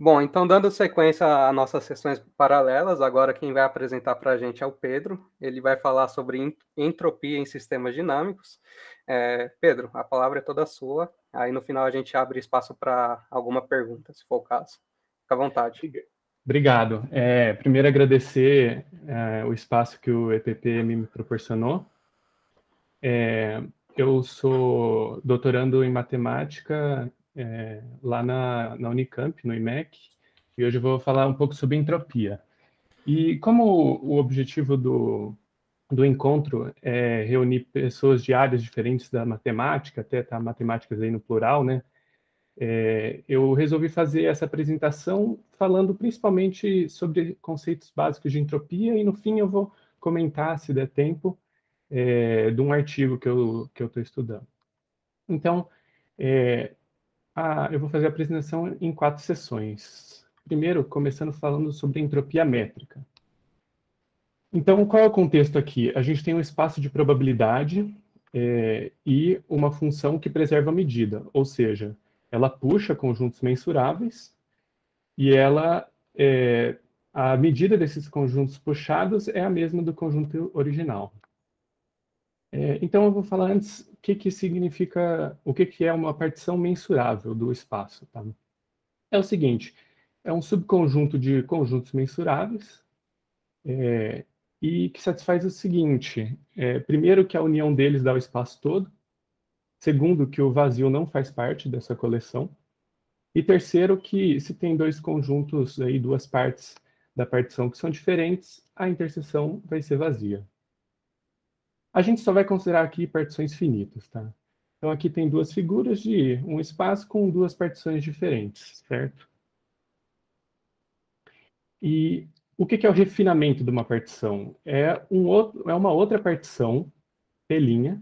Bom, então dando sequência às nossas sessões paralelas, agora quem vai apresentar para a gente é o Pedro. Ele vai falar sobre entropia em sistemas dinâmicos. É, Pedro, a palavra é toda sua. Aí no final a gente abre espaço para alguma pergunta, se for o caso. Fica à vontade. Obrigado. É, primeiro agradecer é, o espaço que o EPP me proporcionou. É, eu sou doutorando em matemática é, lá na, na, Unicamp, no IMEC, e hoje eu vou falar um pouco sobre entropia. E como o objetivo do, do encontro é reunir pessoas de áreas diferentes da matemática, até tá matemáticas aí no plural, né? É, eu resolvi fazer essa apresentação falando principalmente sobre conceitos básicos de entropia e no fim eu vou comentar, se der tempo, é, de um artigo que eu que eu estou estudando. Então, é, a, eu vou fazer a apresentação em quatro sessões. Primeiro, começando falando sobre entropia métrica. Então, qual é o contexto aqui? A gente tem um espaço de probabilidade é, e uma função que preserva a medida, ou seja, ela puxa conjuntos mensuráveis e ela é, a medida desses conjuntos puxados é a mesma do conjunto original. É, então eu vou falar antes o que, que significa, o que, que é uma partição mensurável do espaço. Tá? É o seguinte, é um subconjunto de conjuntos mensuráveis é, e que satisfaz o seguinte, é, primeiro que a união deles dá o espaço todo, segundo que o vazio não faz parte dessa coleção, e terceiro que se tem dois conjuntos, aí, duas partes da partição que são diferentes, a interseção vai ser vazia. A gente só vai considerar aqui partições finitas, tá? Então aqui tem duas figuras de um espaço com duas partições diferentes, certo? E o que é o refinamento de uma partição? É, um outro, é uma outra partição, pelinha,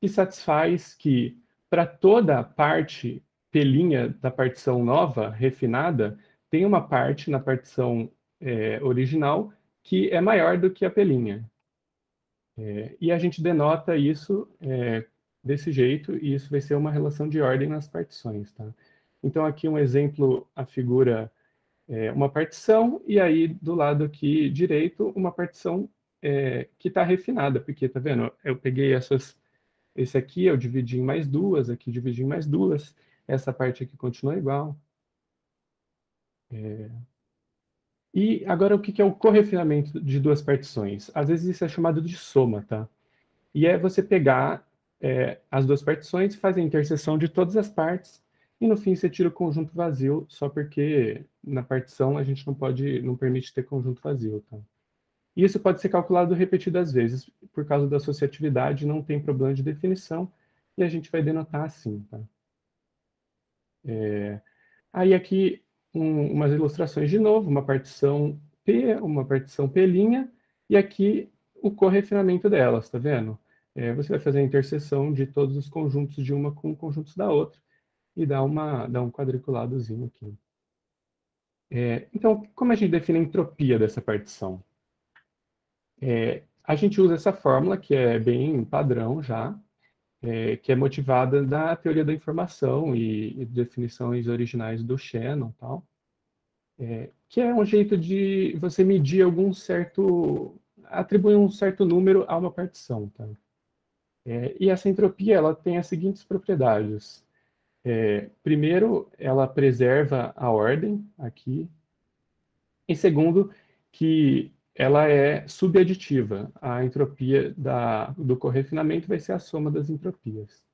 que satisfaz que para toda parte pelinha da partição nova, refinada, tem uma parte na partição é, original que é maior do que a pelinha. É, e a gente denota isso é, desse jeito, e isso vai ser uma relação de ordem nas partições. Tá? Então, aqui um exemplo, a figura é, uma partição, e aí do lado aqui direito, uma partição é, que está refinada, porque, tá vendo? Eu peguei essas, esse aqui eu dividi em mais duas, aqui dividi em mais duas, essa parte aqui continua igual. É, e agora o que é o correfinamento de duas partições? Às vezes isso é chamado de soma, tá? E é você pegar é, as duas partições fazer a interseção de todas as partes, e no fim você tira o conjunto vazio, só porque na partição a gente não pode, não permite ter conjunto vazio, tá? E isso pode ser calculado repetidas vezes, por causa da associatividade, não tem problema de definição, e a gente vai denotar assim, tá? É, aí aqui um, umas ilustrações de novo, uma partição P, uma partição P', e aqui o correfinamento delas, tá vendo? É, você vai fazer a interseção de todos os conjuntos de uma com conjuntos da outra, e dá, uma, dá um quadriculadozinho aqui. É, então, como a gente define a entropia dessa partição? É, a gente usa essa fórmula, que é bem padrão já, é, que é motivada da teoria da informação e, e definições originais do Shannon tal, é, que é um jeito de você medir algum certo, atribuir um certo número a uma partição. Tá? É, e essa entropia ela tem as seguintes propriedades. É, primeiro, ela preserva a ordem aqui. E segundo, que ela é subaditiva. A entropia da, do correfinamento vai ser a soma das entropias.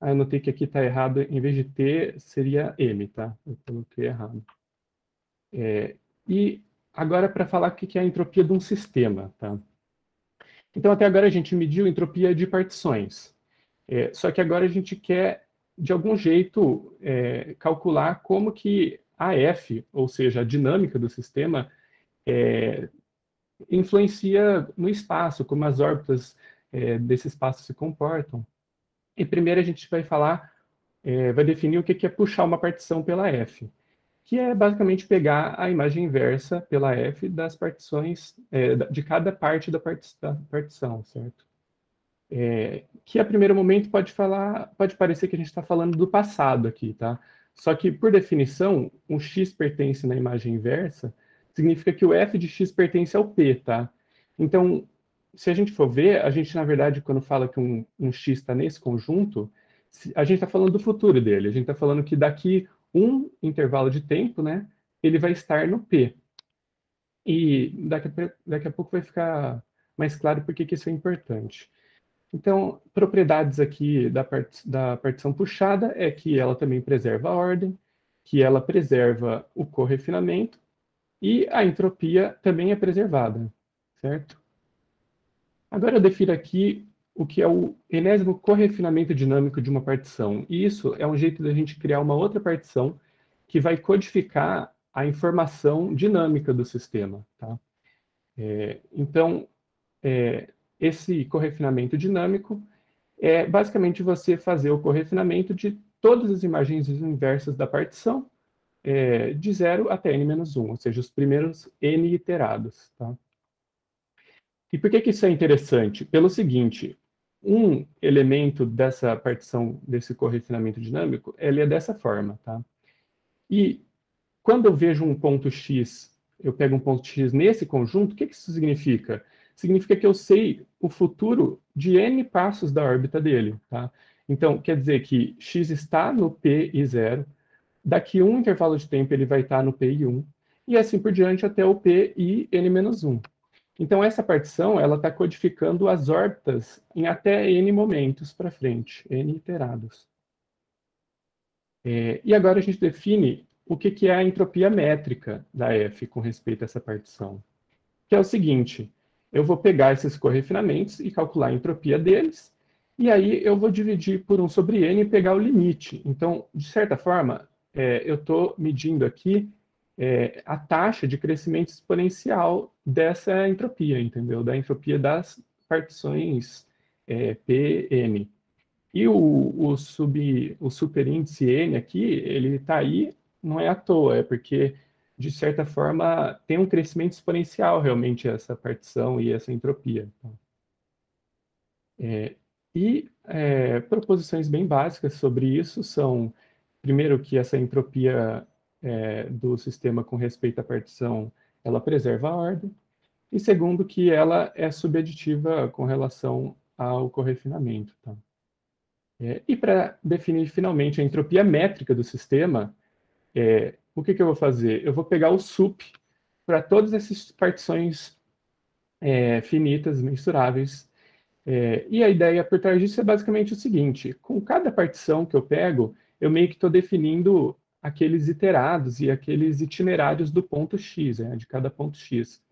Ah, eu notei que aqui está errado, em vez de T, seria M, tá? Eu coloquei errado. É, e agora para falar o que é a entropia de um sistema, tá? Então, até agora a gente mediu entropia de partições. É, só que agora a gente quer, de algum jeito, é, calcular como que a F, ou seja, a dinâmica do sistema, é, influencia no espaço, como as órbitas é, desse espaço se comportam. E primeiro a gente vai falar, é, vai definir o que é puxar uma partição pela F, que é basicamente pegar a imagem inversa pela F das partições, é, de cada parte da, partição, certo? É, que a primeiro momento pode falar, pode parecer que a gente está falando do passado aqui, tá? Só que, por definição, um x pertence na imagem inversa, significa que o f de x pertence ao p, tá? Então, se a gente for ver, a gente, na verdade, quando fala que um, um x está nesse conjunto, a gente está falando do futuro dele. A gente está falando que daqui um intervalo de tempo, né, ele vai estar no P. E daqui a, daqui a pouco vai ficar mais claro por que isso é importante. Então, propriedades aqui da, part, da partição puxada é que ela também preserva a ordem, que ela preserva o correfinamento e a entropia também é preservada, certo? Agora eu defiro aqui o que é o enésimo correfinamento dinâmico de uma partição. E isso é um jeito da gente criar uma outra partição que vai codificar a informação dinâmica do sistema. Tá? É, então, é, esse correfinamento dinâmico é basicamente você fazer o correfinamento de todas as imagens inversas da partição, é, de 0 até n-1, ou seja, os primeiros n iterados. Tá? E por que, que isso é interessante? Pelo seguinte, um elemento dessa partição, desse correfinamento dinâmico, ele é dessa forma, tá? E quando eu vejo um ponto x, eu pego um ponto x nesse conjunto, o que, que isso significa? Significa que eu sei o futuro de n passos da órbita dele, tá? Então, quer dizer que x está no p e 0, daqui um intervalo de tempo ele vai estar no p e 1, assim por diante até o p e n-1. Então, essa partição ela está codificando as órbitas em até n momentos para frente, n iterados. É, e agora a gente define o que, que é a entropia métrica da F com respeito a essa partição. Que é o seguinte, eu vou pegar esses correfinamentos e calcular a entropia deles, e aí eu vou dividir por 1 sobre n e pegar o limite. Então, de certa forma, é, eu estou medindo aqui é, a taxa de crescimento exponencial dessa entropia, entendeu? Da entropia das partições é, Pn. E o, o, sub, o superíndice N aqui, ele está aí, não é à toa, é porque, de certa forma, tem um crescimento exponencial realmente essa partição e essa entropia. É, e é, proposições bem básicas sobre isso são, primeiro, que essa entropia é, do sistema com respeito à partição, ela preserva a ordem, e segundo, que ela é subaditiva com relação ao correfinamento. Tá? É, e para definir finalmente a entropia métrica do sistema, é, o que, que, eu vou fazer? Eu vou pegar o sup para todas essas partições é, finitas, mensuráveis, é, e a ideia por trás disso é basicamente o seguinte, com cada partição que eu pego, eu meio que estou definindo aqueles iterados e aqueles itinerários do ponto x, né, de cada ponto x.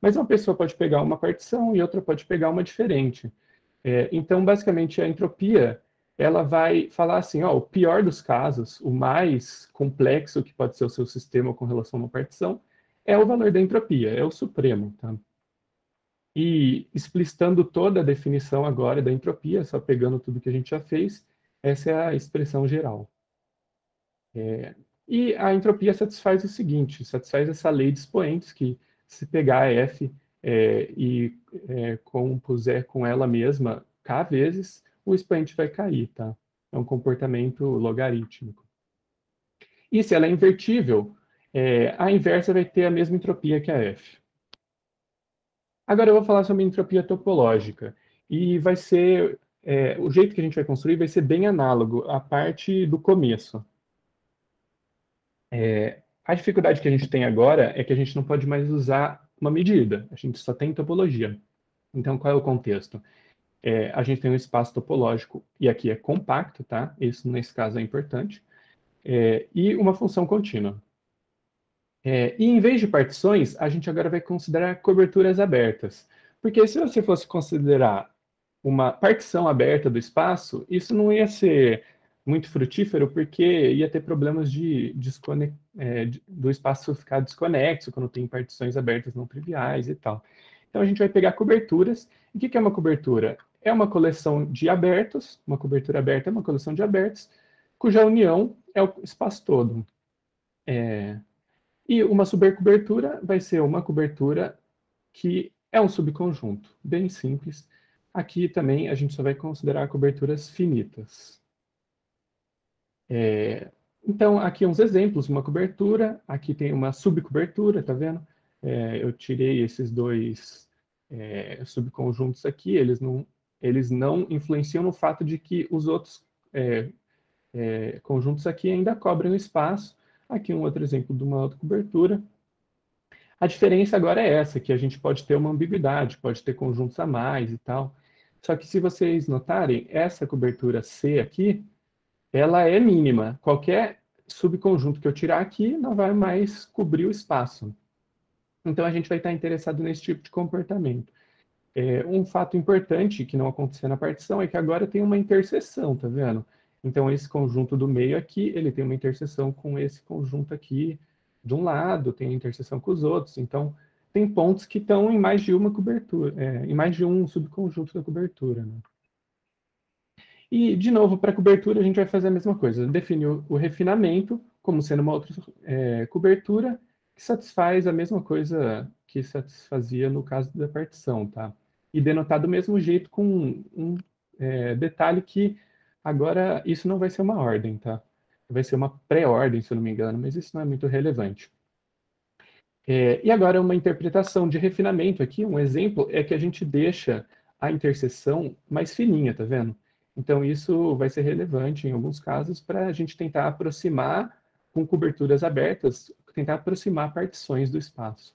Mas uma pessoa pode pegar uma partição e outra pode pegar uma diferente. É, então, basicamente, a entropia ela vai falar assim, ó, o pior dos casos, o mais complexo que pode ser o seu sistema com relação a uma partição, é o valor da entropia, é o supremo. Tá? E explicitando toda a definição agora da entropia, só pegando tudo que a gente já fez, essa é a expressão geral. É, e a entropia satisfaz o seguinte, satisfaz essa lei de expoentes, que se pegar F é, e é, compuser com ela mesma k vezes, o expoente vai cair, tá? É um comportamento logarítmico. E se ela é invertível, é, a inversa vai ter a mesma entropia que a F. Agora eu vou falar sobre entropia topológica. E vai ser, é, o jeito que a gente vai construir vai ser bem análogo à parte do começo. É, a dificuldade que a gente tem agora é que a gente não pode mais usar uma medida, a gente só tem topologia. Então, qual é o contexto? É, a gente tem um espaço topológico, e aqui é compacto, tá? Isso, nesse caso, é importante. É, e uma função contínua. É, e em vez de partições, a gente agora vai considerar coberturas abertas. Porque se você fosse considerar uma partição aberta do espaço, isso não ia ser muito frutífero porque ia ter problemas de, descone... É, do espaço ficar desconexo quando tem partições abertas não triviais e tal. Então a gente vai pegar coberturas. E o que é uma cobertura? É uma coleção de abertos, uma cobertura aberta é uma coleção de abertos, cuja união é o espaço todo. É... E uma supercobertura vai ser uma cobertura que é um subconjunto, bem simples. Aqui também a gente só vai considerar coberturas finitas. É, Então, aqui uns exemplos, uma cobertura, aqui tem uma subcobertura, tá vendo? É, eu tirei esses dois é, subconjuntos aqui, eles não, eles não influenciam no fato de que os outros é, é conjuntos aqui ainda cobrem o espaço. Aqui um outro exemplo de uma outra cobertura. A diferença agora é essa, que a gente pode ter uma ambiguidade, pode ter conjuntos a mais e tal. Só que se vocês notarem, essa cobertura C aqui, ela é mínima. Qualquer subconjunto que eu tirar aqui não vai mais cobrir o espaço. Então, a gente vai estar interessado nesse tipo de comportamento. É, um fato importante que não aconteceu na partição é que agora tem uma interseção, tá vendo? Então, esse conjunto do meio aqui, ele tem uma interseção com esse conjunto aqui de um lado, tem interseção com os outros. Então, tem pontos que estão em mais de uma cobertura, é, em mais de um subconjunto da cobertura. Né? E, de novo, para cobertura, a gente vai fazer a mesma coisa. Definir o, o refinamento como sendo uma outra é, cobertura que satisfaz a mesma coisa que satisfazia no caso da partição, tá? E denotar do mesmo jeito com um, um é, detalhe que agora isso não vai ser uma ordem, tá? Vai ser uma pré-ordem, se eu não me engano, mas isso não é muito relevante. É, e agora uma interpretação de refinamento aqui, um exemplo é que a gente deixa a interseção mais fininha, tá vendo? Então, isso vai ser relevante em alguns casos para a gente tentar aproximar, com coberturas abertas, tentar aproximar partições do espaço.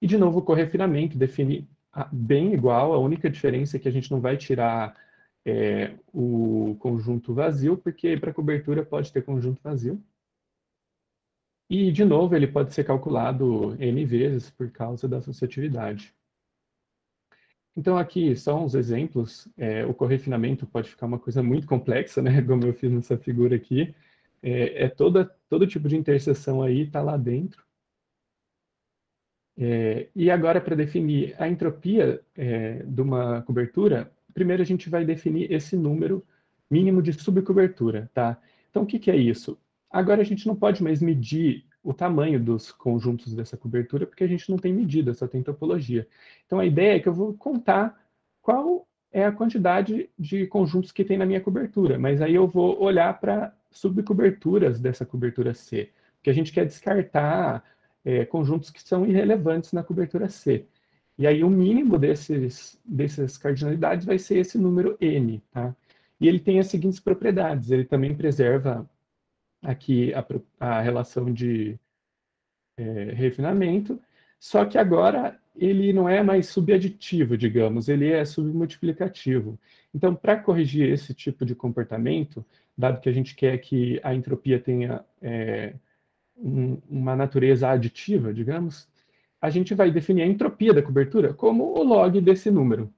E, de novo, o correfinamento define bem igual, a única diferença é que a gente não vai tirar é, o conjunto vazio, porque para cobertura pode ter conjunto vazio. E, de novo, ele pode ser calculado N vezes por causa da associatividade. Então, aqui, só uns exemplos. É, o correfinamento pode ficar uma coisa muito complexa, né? Como eu fiz nessa figura aqui. É, é toda, todo tipo de interseção aí está lá dentro. É, e agora, para definir a entropia é, de uma cobertura, primeiro a gente vai definir esse número mínimo de subcobertura, tá? Então, o que, que é isso? Agora a gente não pode mais medir o tamanho dos conjuntos dessa cobertura, porque a gente não tem medida, só tem topologia. Então a ideia é que eu vou contar qual é a quantidade de conjuntos que tem na minha cobertura, mas aí eu vou olhar para subcoberturas dessa cobertura C, porque a gente quer descartar é, conjuntos que são irrelevantes na cobertura C. E aí o mínimo desses, dessas cardinalidades vai ser esse número n, tá? E ele tem as seguintes propriedades, ele também preserva aqui a, a relação de é, refinamento, só que agora ele não é mais subaditivo, digamos, ele é submultiplicativo. Então, para corrigir esse tipo de comportamento, dado que a gente quer que a entropia tenha é, um, uma natureza aditiva, digamos, a gente vai definir a entropia da cobertura como o log desse número.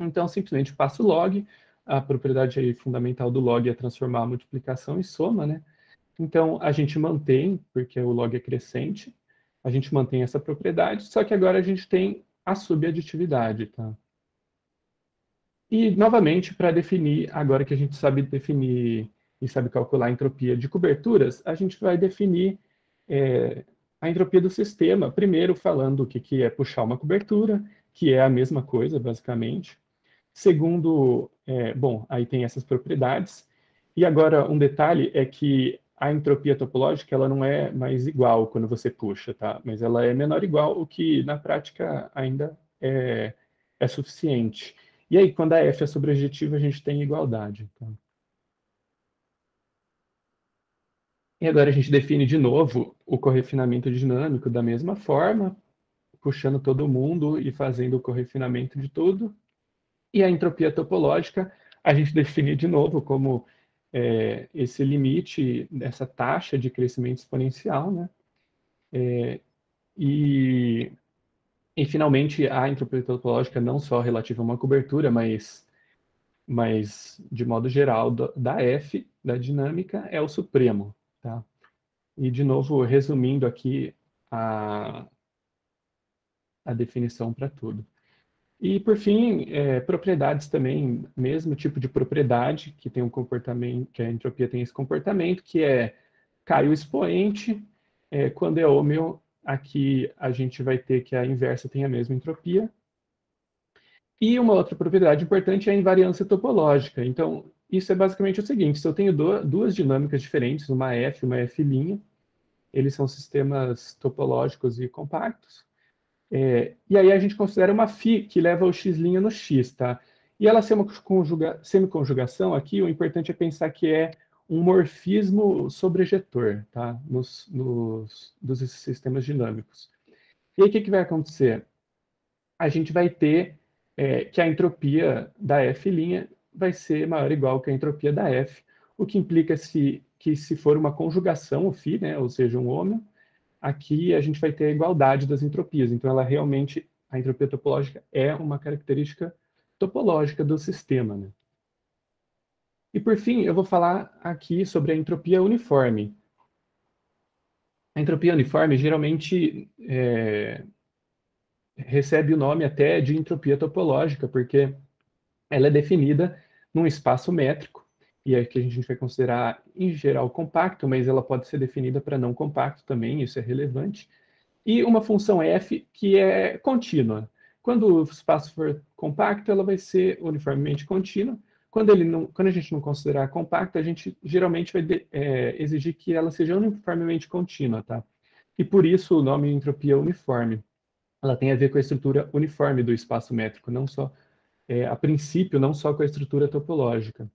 Então, simplesmente passo log, a propriedade fundamental do log é transformar a multiplicação em soma, né? Então, a gente mantém, porque o log é crescente, a gente mantém essa propriedade, só que agora a gente tem a subaditividade, tá? E, novamente, para definir, agora que a gente sabe definir e sabe calcular a entropia de coberturas, a gente vai definir é, a entropia do sistema, primeiro falando o que, que é puxar uma cobertura, que é a mesma coisa, basicamente. Segundo, é, bom, aí tem essas propriedades. E agora, um detalhe é que a entropia topológica ela não é mais igual quando você puxa, tá? Mas ela é menor igual, o que na prática ainda é, é suficiente. E aí, quando a F é sobrejetiva, a gente tem igualdade. Tá? E agora a gente define de novo o correfinamento dinâmico da mesma forma, puxando todo mundo e fazendo o correfinamento de tudo. E a entropia topológica, a gente define de novo como é, esse limite, essa taxa de crescimento exponencial, né? É, e, e, finalmente, a entropia topológica não só relativa a uma cobertura, mas, mas de modo geral, do, da F, da dinâmica, é o supremo, tá? E, de novo, resumindo aqui a, a definição para tudo. E, por fim, é, propriedades também, mesmo tipo de propriedade, que tem um comportamento, que a entropia tem esse comportamento, que é cai o expoente, é, quando é ômeo, aqui a gente vai ter que a inversa tem a mesma entropia. E uma outra propriedade importante é a invariância topológica. Então, isso é basicamente o seguinte: se eu tenho duas dinâmicas diferentes, uma F e uma F', eles são sistemas topológicos e compactos. É, e aí a gente considera uma φ que leva o x' no x, tá? E ela ser uma conjuga, semiconjugação aqui, o importante é pensar que é um morfismo sobrejetor, tá? Nos, nos dos sistemas dinâmicos. E aí o que, que vai acontecer? A gente vai ter é, que a entropia da F' vai ser maior ou igual que a entropia da F, o que implica se, que se for uma conjugação, o φ, né, ou seja, um ômega, aqui a gente vai ter a igualdade das entropias. Então, ela realmente, a entropia topológica é uma característica topológica do sistema. Né? E, por fim, eu vou falar aqui sobre a entropia uniforme. A entropia uniforme geralmente é, recebe o nome até de entropia topológica, porque ela é definida num espaço métrico, e é que a gente vai considerar, em geral, compacto, mas ela pode ser definida para não compacto também, isso é relevante, e uma função f que é contínua. Quando o espaço for compacto, ela vai ser uniformemente contínua. Quando, ele não, quando a gente não considerar compacto, a gente geralmente vai de, é, exigir que ela seja uniformemente contínua, tá? E por isso o nome entropia uniforme. Ela tem a ver com a estrutura uniforme do espaço métrico, não só é, a princípio, não só com a estrutura topológica.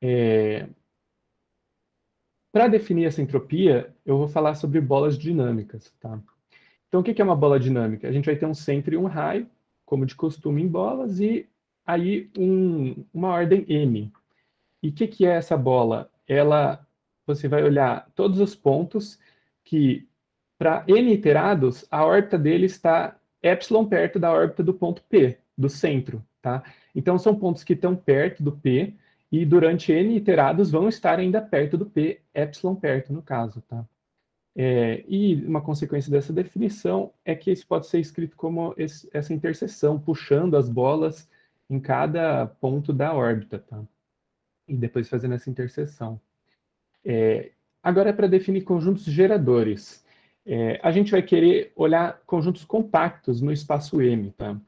É... Para definir essa entropia, eu vou falar sobre bolas dinâmicas. Tá? Então, o que é uma bola dinâmica? A gente vai ter um centro e um raio, como de costume em bolas, e aí um, uma ordem m. E o que, que é essa bola? Ela, você vai olhar todos os pontos que, para n iterados, a órbita dele está epsilon perto da órbita do ponto P do centro, tá? Então, são pontos que estão perto do P e durante N iterados vão estar ainda perto do P, epsilon perto, no caso, tá? É, e uma consequência dessa definição é que isso pode ser escrito como esse, essa interseção, puxando as bolas em cada ponto da órbita, tá? E depois fazendo essa interseção. É, agora, é para definir conjuntos geradores. É, a gente vai querer olhar conjuntos compactos no espaço M, tá?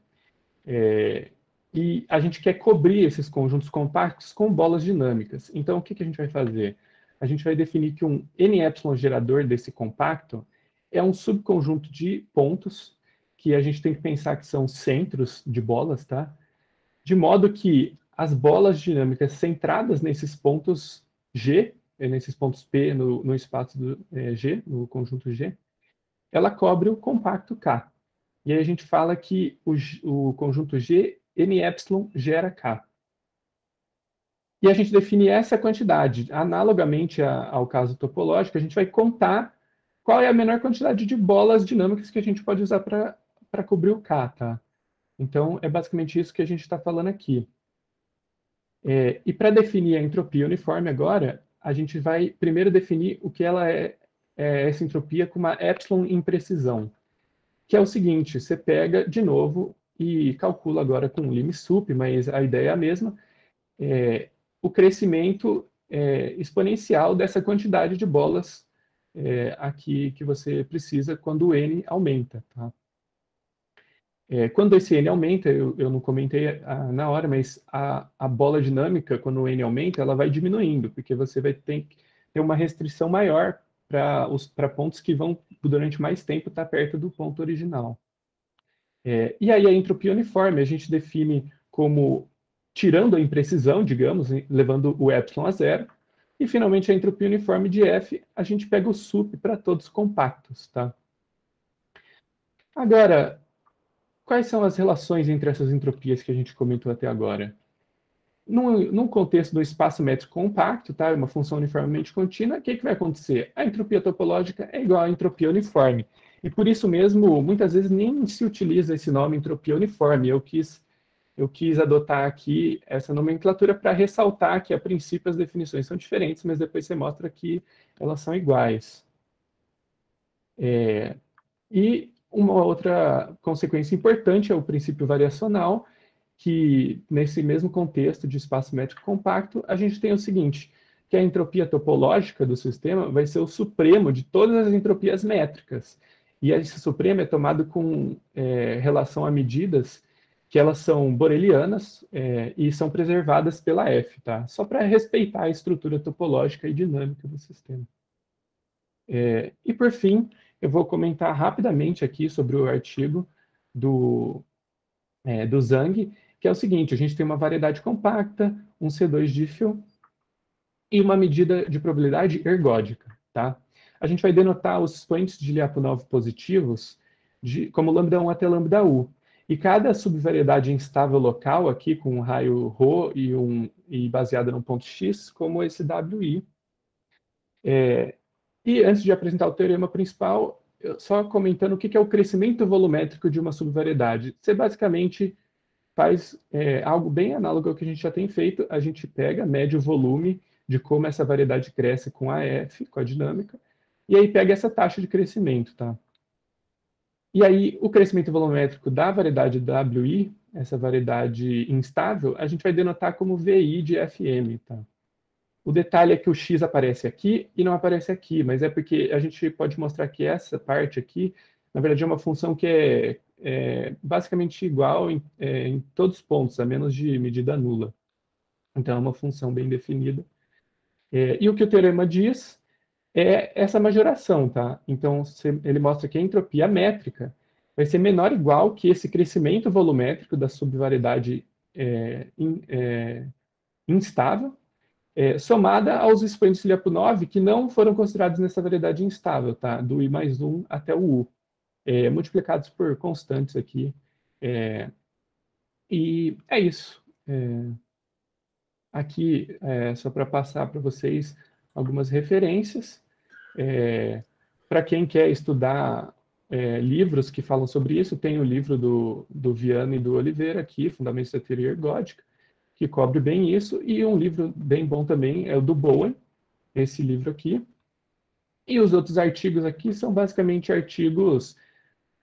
É, e a gente quer cobrir esses conjuntos compactos com bolas dinâmicas. Então, o que, que a gente vai fazer? A gente vai definir que um N-epsilon gerador desse compacto é um subconjunto de pontos que a gente tem que pensar que são centros de bolas, tá? De modo que as bolas dinâmicas centradas nesses pontos G, é, nesses pontos P no, no espaço do, é, G, no conjunto G, ela cobre o compacto K. E aí a gente fala que o, o conjunto G, Epsilon, gera K. E a gente define essa quantidade. Analogamente ao caso topológico, a gente vai contar qual é a menor quantidade de bolas dinâmicas que a gente pode usar para cobrir o K, tá? Então, é basicamente isso que a gente está falando aqui. É, e para definir a entropia uniforme agora, a gente vai primeiro definir o que ela é, é essa entropia com uma epsilon imprecisão que é o seguinte, você pega de novo e calcula agora com lim-sup, mas a ideia é a mesma, é, o crescimento é, exponencial dessa quantidade de bolas é, aqui que você precisa quando o n aumenta. Tá? É, quando esse n aumenta, eu, eu não comentei a, na hora, mas a, a, bola dinâmica, quando o n aumenta, ela vai diminuindo, porque você vai ter, ter uma restrição maior para pontos que vão, durante mais tempo, estar tá perto do ponto original. É, e aí a entropia uniforme a gente define como tirando a imprecisão, digamos, levando o epsilon a zero, e finalmente a entropia uniforme de F, a gente pega o sup para todos compactos, tá? Agora, quais são as relações entre essas entropias que a gente comentou até agora? num, num, contexto do espaço métrico compacto, tá? uma função uniformemente contínua, o que, que vai acontecer? A entropia topológica é igual à entropia uniforme. E por isso mesmo, muitas vezes nem se utiliza esse nome entropia uniforme. Eu quis, eu quis adotar aqui essa nomenclatura para ressaltar que, a princípio, as definições são diferentes, mas depois você mostra que elas são iguais. É, e uma outra consequência importante é o princípio variacional, que nesse mesmo contexto de espaço métrico compacto, a gente tem o seguinte, que a entropia topológica do sistema vai ser o supremo de todas as entropias métricas. E esse supremo é tomado com é, relação a medidas que elas são borelianas é, e são preservadas pela F, tá? Só para respeitar a estrutura topológica e dinâmica do sistema. É, e por fim, eu vou comentar rapidamente aqui sobre o artigo do, é, do Zhang, que é o seguinte, a gente tem uma variedade compacta, um C2 diffel e uma medida de probabilidade ergódica, tá? A gente vai denotar os expoentes de Lyapunov positivos de, como lambda 1 até lambda U. E cada subvariedade instável local aqui, com um raio ρ e, um, e baseada no ponto x, como esse WI. É, e antes de apresentar o teorema principal, só comentando o que é o crescimento volumétrico de uma subvariedade. Você basicamente faz é, algo bem análogo ao que a gente já tem feito. A gente pega, mede o volume de como essa variedade cresce com a F, com a dinâmica, e aí pega essa taxa de crescimento, tá? E aí, o crescimento volumétrico da variedade WI, essa variedade instável, a gente vai denotar como VI de FM, tá? O detalhe é que o x aparece aqui e não aparece aqui, mas é porque a gente pode mostrar que essa parte aqui, na verdade, é uma função que é, é basicamente igual em, é, em todos os pontos, a menos de medida nula. Então, é uma função bem definida. É, e o que o teorema diz é essa majoração, tá? Então, ele mostra que a entropia métrica vai ser menor ou igual que esse crescimento volumétrico da subvariedade é, in, é, instável, é, somada aos expoentes de Lyapunov que não foram considerados nessa variedade instável, tá? Do I mais 1 até o U, é, multiplicados por constantes aqui. É, e é isso. É, aqui, só para passar para vocês algumas referências. É, Para quem quer estudar é, livros que falam sobre isso, tem o livro do, do Viana e do Oliveira aqui, Fundamentos da Teoria Ergódica, que cobre bem isso, e um livro bem bom também é o do Bowen, esse livro aqui. E os outros artigos aqui são basicamente artigos,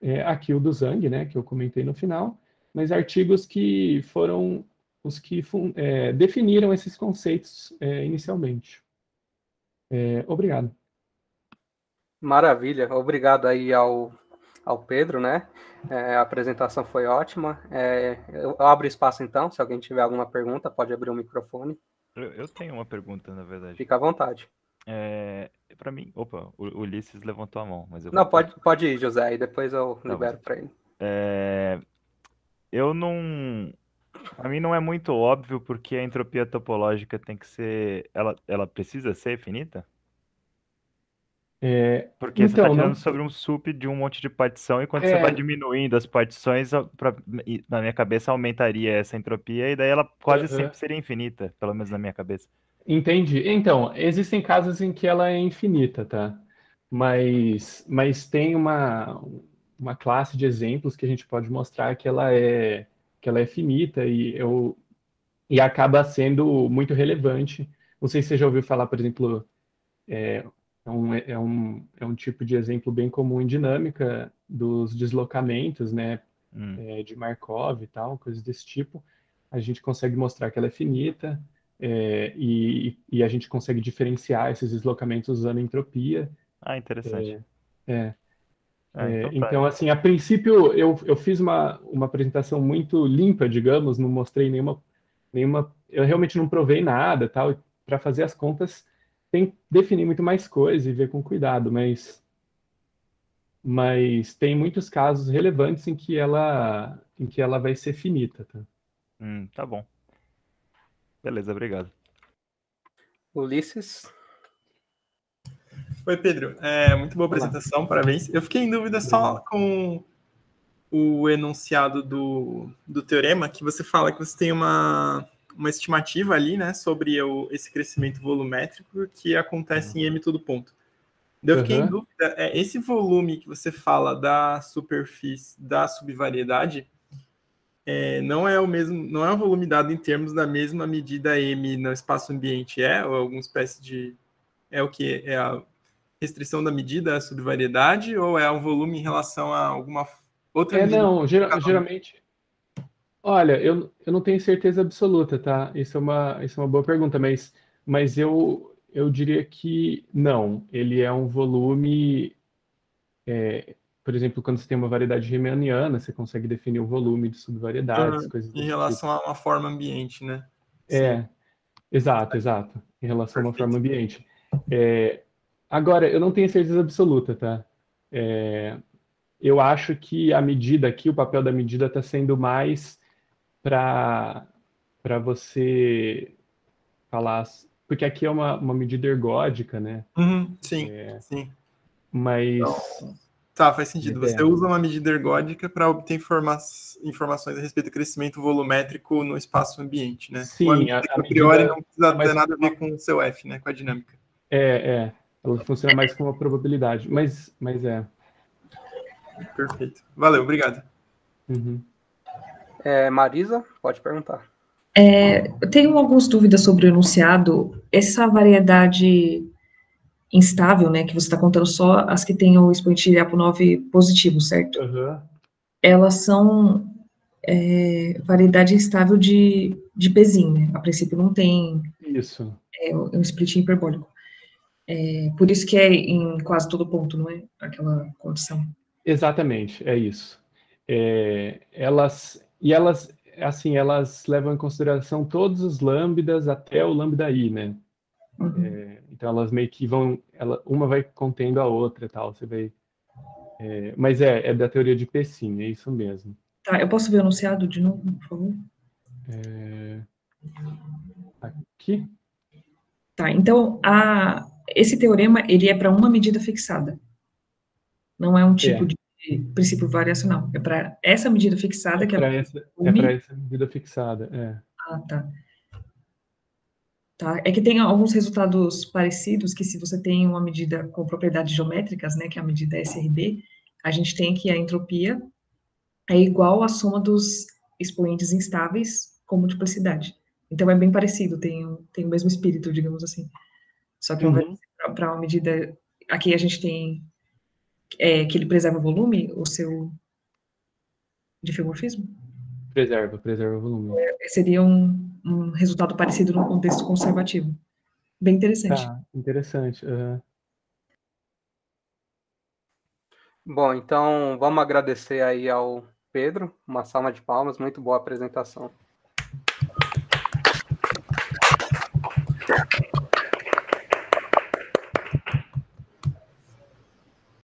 é, aqui o do Zhang, né, que eu comentei no final, mas artigos que foram os que é, definiram esses conceitos é, inicialmente. É, obrigado. Maravilha, obrigado aí ao, ao Pedro, né? É, a apresentação foi ótima. É, eu abro espaço então, se alguém tiver alguma pergunta, pode abrir o microfone. Eu, eu tenho uma pergunta, na verdade. Fica à vontade. É, para mim, opa, o Ulisses levantou a mão, mas eu Não, pode, pode ir, José, e depois eu tá libero para ele. É, eu não para mim não é muito óbvio porque a entropia topológica tem que ser. Ela, ela precisa ser infinita? É, porque então, você está falando não... sobre um sup de um monte de partição, e quando é... você vai diminuindo as partições, pra, na minha cabeça aumentaria essa entropia, e daí ela quase uhum. sempre seria infinita, pelo menos na minha cabeça. Entendi. Então, existem casos em que ela é infinita, tá? Mas, mas tem uma, uma classe de exemplos que a gente pode mostrar que ela é que ela é finita e, eu, e acaba sendo muito relevante. Não sei se você já ouviu falar, por exemplo, é, é, um, é, um, é um tipo de exemplo bem comum em dinâmica dos deslocamentos, né, hum. é, de Markov e tal, coisas desse tipo. A gente consegue mostrar que ela é finita é, e, e, a gente consegue diferenciar esses deslocamentos usando entropia. Ah, interessante. É, é. Ah, então, tá. então, assim, a princípio eu, eu fiz uma, uma apresentação muito limpa, digamos, não mostrei nenhuma, nenhuma. Eu realmente não provei nada tal. Para fazer as contas, tem que definir muito mais coisa e ver com cuidado, mas, mas tem muitos casos relevantes em que ela, em que ela vai ser finita. Tá, hum, tá bom. Beleza, obrigado. Ulisses? Oi, Pedro. É, muito boa apresentação, Olá. parabéns. Eu fiquei em dúvida só com o enunciado do, do teorema, que você fala que você tem uma, uma estimativa ali, né, sobre o, esse crescimento volumétrico que acontece em m todo ponto. Eu fiquei uhum. em dúvida, é, esse volume que você fala da superfície, da subvariedade, é, não é o mesmo, não é um volume dado em termos da mesma medida m no espaço ambiente, é? Ou alguma espécie de... É o que? É a restrição da medida à subvariedade ou é um volume em relação a alguma outra é, medida? Não, geral, geralmente. Olha, eu, eu não tenho certeza absoluta, tá? Isso é uma, isso é uma boa pergunta, mas, mas eu, eu diria que não. Ele é um volume. É, por exemplo, quando você tem uma variedade riemanniana, você consegue definir o volume de subvariedades, Uhum. coisas Em relação a uma forma ambiente, né? tipo. É, exato, exato. Em relação a uma forma ambiente. É, agora, eu não tenho certeza absoluta, tá? É, eu acho que a medida aqui, o papel da medida está sendo mais para você falar, porque aqui é uma, uma medida ergódica, né? Uhum, sim, É, sim. mas Tá, faz sentido. Você usa uma medida ergódica para obter informa informações a respeito do crescimento volumétrico no espaço ambiente, né? Sim, a- a a priori medida não precisa é mais- ter nada a ver com o seu F, né? Com a dinâmica. é, é, ela funciona mais como uma probabilidade, mas, mas é. Perfeito. Valeu, obrigado. Uhum. É, Marisa, pode perguntar. É, eu tenho algumas dúvidas sobre o enunciado. Essa variedade instável, né, que você está contando só as que têm o expoente de Apo 9 positivo, certo? Aham. Elas são é, variedade instável de, de Pesin, né? A princípio não tem Isso. é, um split hiperbólico. É, por isso que é em quase todo ponto, não é? Aquela condição. Exatamente, é isso. É, elas e elas assim elas levam em consideração todos os lambdas até o lambda i, né? Uhum. É, então elas meio que vão, ela, uma vai contendo a outra, e tal. Você vai, é, mas é, é da teoria de Pessin, é isso mesmo. Tá, eu posso ver o enunciado de novo, por favor? É, aqui, Tá, então a, esse teorema ele é para uma medida fixada. Não é um tipo É. de princípio variacional. É para essa medida fixada que é para essa, é para essa medida fixada, é. Ah, tá. Tá, é que tem alguns resultados parecidos que se você tem uma medida com propriedades geométricas, né, que é a medida SRB, a gente tem que a entropia é igual à soma dos expoentes instáveis com multiplicidade. Então é bem parecido, tem, tem o mesmo espírito, digamos assim. Só que Uhum. para uma medida, aqui a gente tem é, que ele preserva o volume, o seu difeomorfismo, Preserva, preserva o volume. seria um, um resultado parecido no contexto conservativo. Bem interessante. Tá, interessante. aham. Bom, então vamos agradecer aí ao Pedro, uma salva de palmas, muito boa apresentação.